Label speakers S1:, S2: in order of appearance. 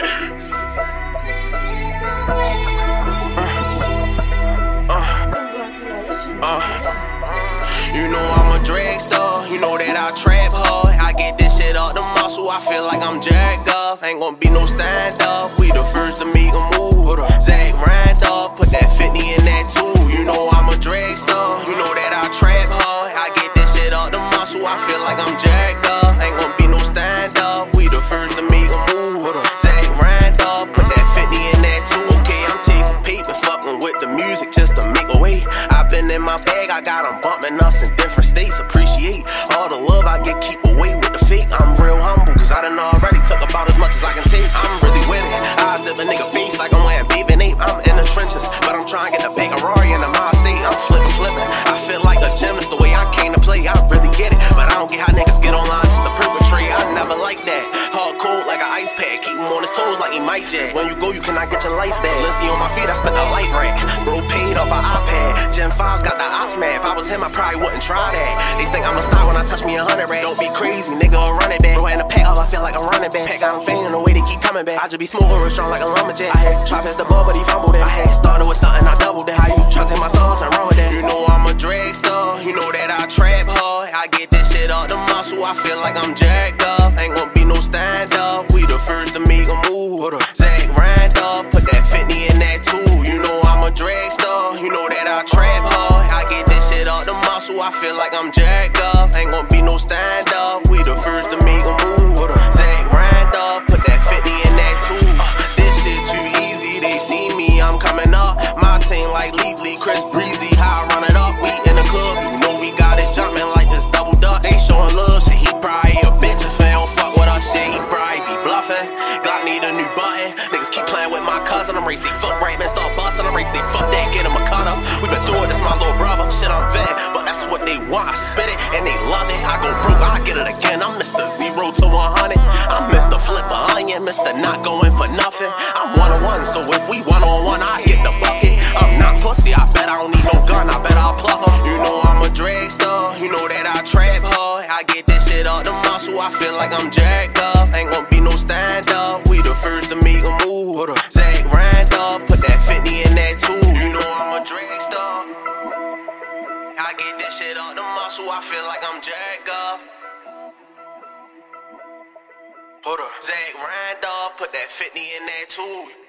S1: Uh, uh, you know I'm a drag star, you know that I trap hard. I get this shit up the muscle, I feel like I'm jacked off. Ain't gonna be no stand up, I got them bumping us in different states. Appreciate all the love I get, keep away with the fake. I'm real humble, cause I done already took about as much as I can take. I'm really it. I zip a nigga face like I'm wearing baby nape. I'm in the trenches, but I'm trying to get the of Rory in the my state. I'm flipping, flipping. I feel like a gymnast the way I came to play. I really get it, but I don't get how niggas get online just to perpetrate. I never like that. Hard cold like an ice pack, keep him on his toes like he might jack. When you go, you cannot get your life back. See on my feet, I spent a light rack. Bro paid off an iPad. Gen 5's got the man. If I was him, I probably wouldn't try that. They think I'm a star when I touch me a hundred racks. Don't be crazy, nigga, I'm running back. Bro, in the pack off, I feel like I'm running back. Pack I'm fainting the way they keep coming back. I just be smooth and strong like a lumberjack. I had try past the ball, but he fumbled it. I had started with something, I doubled it. How you try to take my sauce and run with that? You know I'm a drag star. You know that I trap hard. I get this shit up the muscle. I feel like I'm jacked up. Ain't gonna be no stand up. We the first to make a move. Feel like I'm jacked up. Ain't gonna be no stand up. We the first to make a move. Zach Randolph, put that 50 in that too. Uh, this shit too easy. They see me, I'm coming up. My team like Leafly, Chris Breezy. How I run it up. We in the club. You know we got it jumping like this double duck. They showing love. Shit, he probably a bitch if they don't fuck with us. Shit, he probably be bluffing. Glock need a new button. Niggas keep playing with my cousin. I'm to fuck right man, start busting. I'm to fuck that, get him a cutter. We been like I'm jacked up. Ain't gonna be no stand up. We the first to make a move. Zach Randolph, put that 50 in that too. You know I'm a drag star. I get this shit up the muscle. I feel like I'm jacked up. Hold up. Zach Randolph, put that 50 in that too.